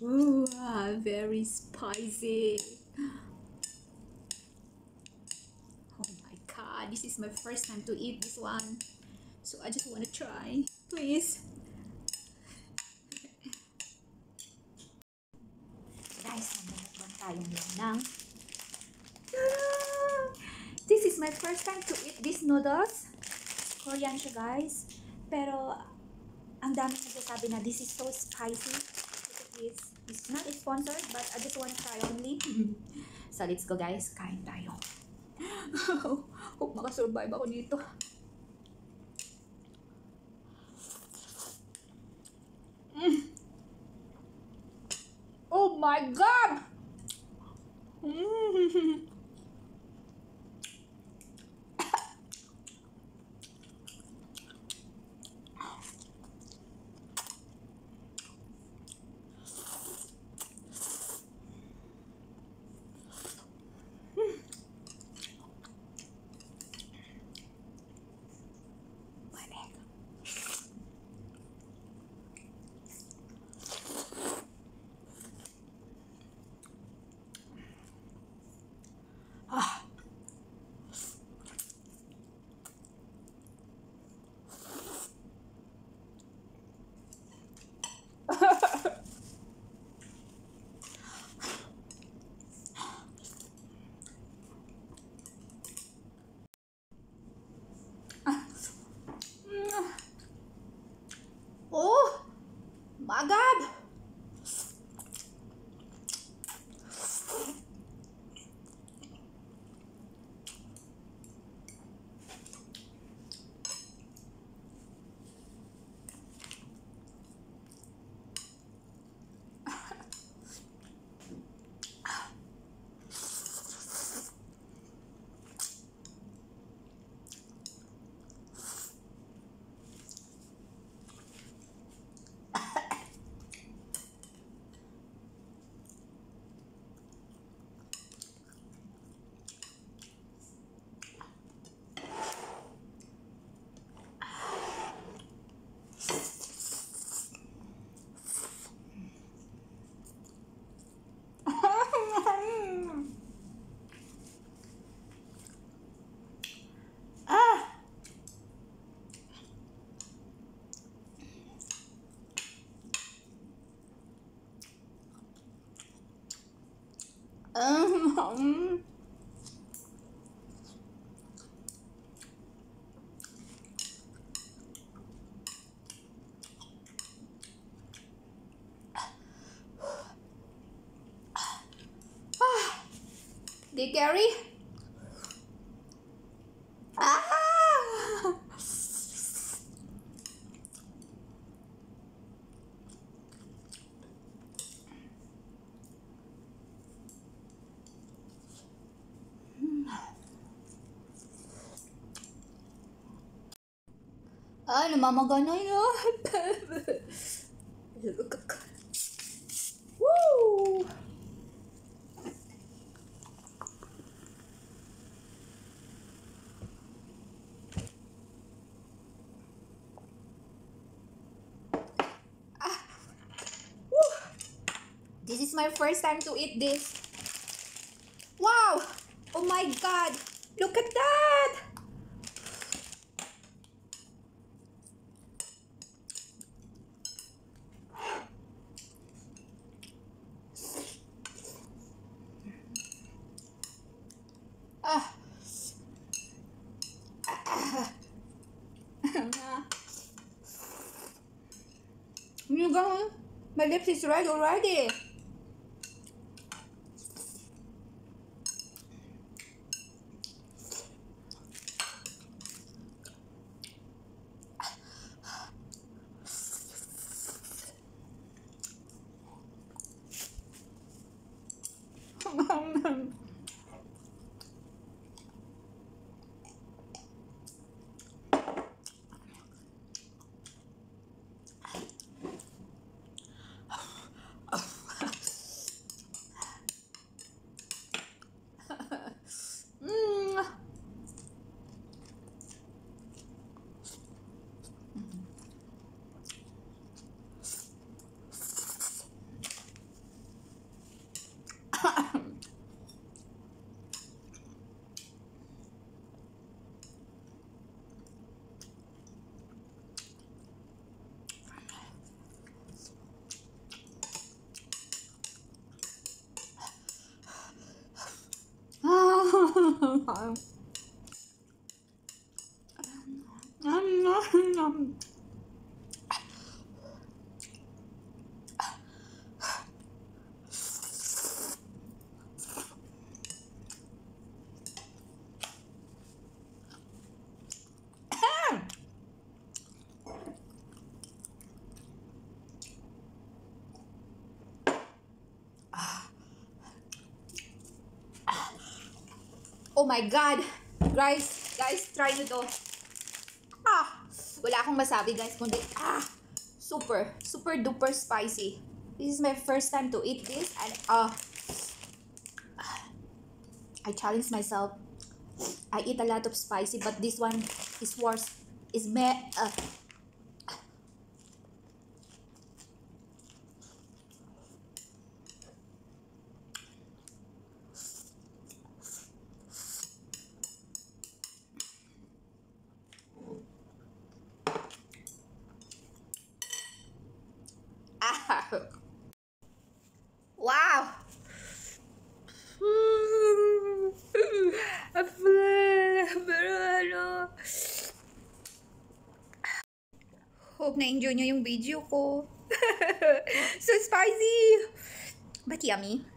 god, very spicy. Oh my god, this is my first time to eat this one. So I just want to try. Please. Guys. Ah! This is my first time to eat these noodles. Korean siya guys. Pero ang dami nagsasabi na this is so spicy. It's, it's not sponsored but I just want to try only. so let's go guys. Kain tayo. Hope makasurvive ako dito. Mm. Oh my god! Mm. Maagab! không à. đi Gary. Ah, namamagana yun. Woo! Woo! This is my first time to eat this. Wow! Oh my god! Look at that! Ah. My lips is red already. I'm not. I'm not. Oh my God! Guys, guys, try nyo. Ah! Wala akong masabi guys, kundi ah! Super, super duper spicy. This is my first time to eat this and ah! I challenge myself. I eat a lot of spicy but this one is worse. Is me uh, Ah! Wow! Hope na-enjoy nyo yung video ko. so spicy! But yummy.